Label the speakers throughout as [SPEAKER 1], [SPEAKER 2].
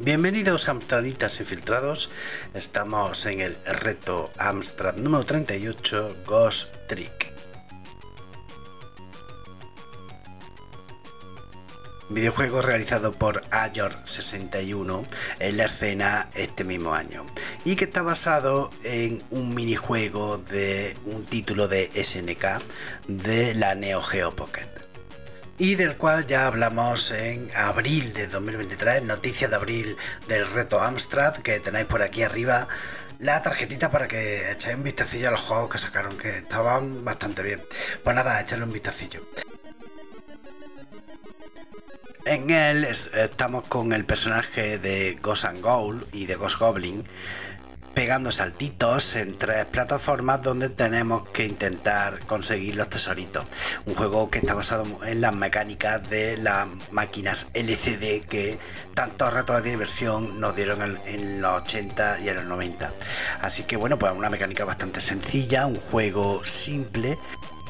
[SPEAKER 1] Bienvenidos Amstraditas Infiltrados. Estamos en el reto Amstrad número 38 Ghost Trick. Videojuego realizado por Ayor61 en la escena este mismo año y que está basado en un minijuego de un título de SNK de la Neo Geo Pocket y del cual ya hablamos en abril de 2023, noticias de abril del reto Amstrad, que tenéis por aquí arriba la tarjetita para que echéis un vistacillo a los juegos que sacaron, que estaban bastante bien. Pues nada, echarle un vistacillo. En él estamos con el personaje de Ghost and Goal y de Ghost Goblin, pegando saltitos en tres plataformas donde tenemos que intentar conseguir los tesoritos. Un juego que está basado en las mecánicas de las máquinas LCD que tantos retos de diversión nos dieron en, los 80 y en los 90. Así que bueno, pues una mecánica bastante sencilla, un juego simple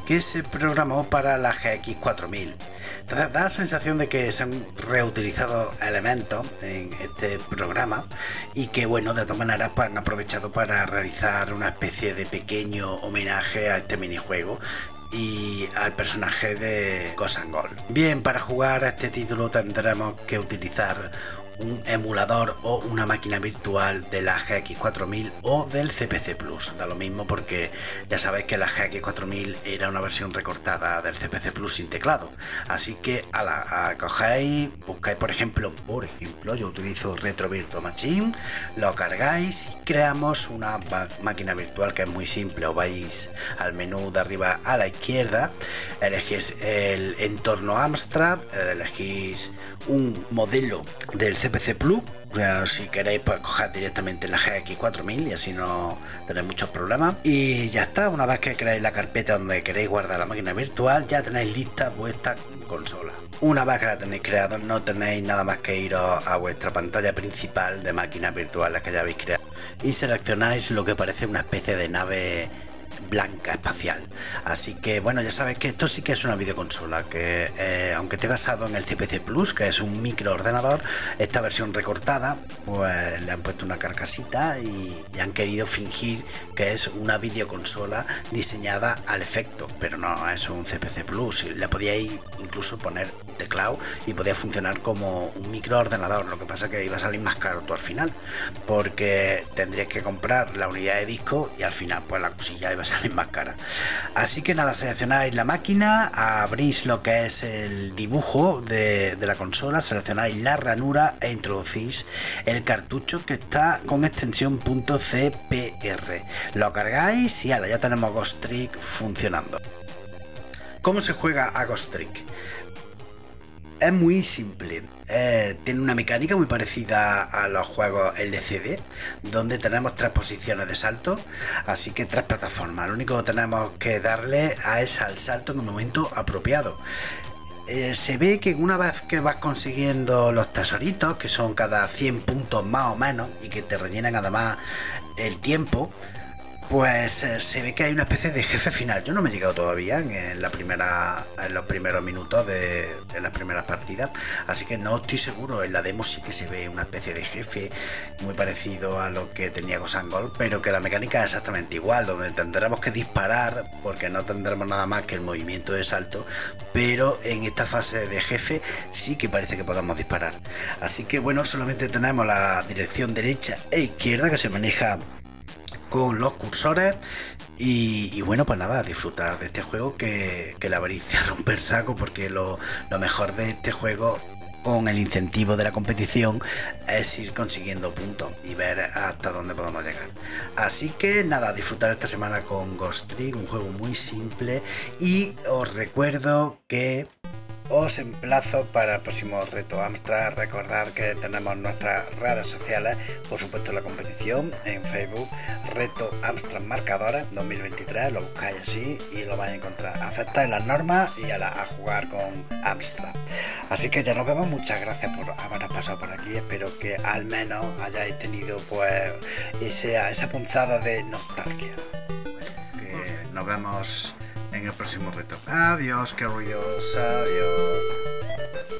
[SPEAKER 1] que se programó para la GX4000. Entonces da la sensación de que se han reutilizado elementos en este programa y que bueno, de todas maneras pues, han aprovechado para realizar una especie de pequeño homenaje a este minijuego y al personaje de Gosangol. Bien, para jugar a este título tendremos que utilizar un emulador o una máquina virtual de la GX4000 o del CPC Plus. Da lo mismo porque ya sabéis que la GX4000 era una versión recortada del CPC Plus sin teclado. Así que a la cogéis, buscáis por ejemplo, por ejemplo, yo utilizo Retro Virtual Machine, lo cargáis y creamos una máquina virtual que es muy simple. Os vais al menú de arriba a la izquierda, elegís el entorno Amstrad, elegís un modelo del CPC PC Plus. si queréis, pues coger directamente la GX4000 y así no tenéis muchos problemas. Y ya está, una vez que creáis la carpeta donde queréis guardar la máquina virtual, ya tenéis lista vuestra consola. Una vez que la tenéis creado, no tenéis nada más que iros a vuestra pantalla principal de máquinas virtuales que ya habéis creado y seleccionáis lo que parece una especie de nave blanca espacial. Así que bueno, ya sabéis que esto sí que es una videoconsola, que eh, aunque esté basado en el CPC Plus, que es un microordenador, esta versión recortada, pues le han puesto una carcasita y, han querido fingir que es una videoconsola diseñada al efecto, pero no es un CPC Plus. Le podíais incluso poner teclado y podía funcionar como un microordenador. Lo que pasa que iba a salir más caro tú al final, porque tendrías que comprar la unidad de disco y al final pues la cosilla iba a salir más cara. Así que nada, seleccionáis la máquina, abrís lo que es el dibujo de, la consola, seleccionáis la ranura e introducís el cartucho que está con extensión .cpr. Lo cargáis y ya tenemos Ghost Trick funcionando. ¿Cómo se juega a Ghost Trick? Es muy simple. Eh, tiene una mecánica muy parecida a los juegos LCD, donde tenemos tres posiciones de salto, así que tres plataformas. Lo único que tenemos que darle es al salto en un momento apropiado. Eh, se ve que una vez que vas consiguiendo los tesoritos, que son cada 100 puntos más o menos, y que te rellenan además el tiempo, pues eh, se ve que hay una especie de jefe final. Yo no me he llegado todavía en, la primera, en los primeros minutos de, las primeras partidas, así que no estoy seguro. En la demo sí que se ve una especie de jefe muy parecido a lo que tenía Gosangol, pero que la mecánica es exactamente igual, donde tendremos que disparar porque no tendremos nada más que el movimiento de salto, pero en esta fase de jefe sí que parece que podamos disparar. Así que bueno, solamente tenemos la dirección derecha e izquierda que se maneja con los cursores y, bueno, pues nada, disfrutar de este juego que, la avaricia romper saco porque lo, lo mejor de este juego con el incentivo de la competición es ir consiguiendo puntos y ver hasta dónde podemos llegar. Así que nada, disfrutar esta semana con Ghost Trick, un juego muy simple y os recuerdo que os emplazo para el próximo reto Amstrad. Recordar que tenemos nuestras redes sociales, por supuesto la competición en Facebook, reto Amstrad Marcadores 2023, lo buscáis así y lo vais a encontrar. Aceptáis las normas y a, a jugar con Amstrad. Así que ya nos vemos, muchas gracias por haber pasado por aquí, espero que al menos hayáis tenido pues esa, esa punzada de nostalgia. Que nos vemos en el próximo reto. Adiós, queridos. Adiós.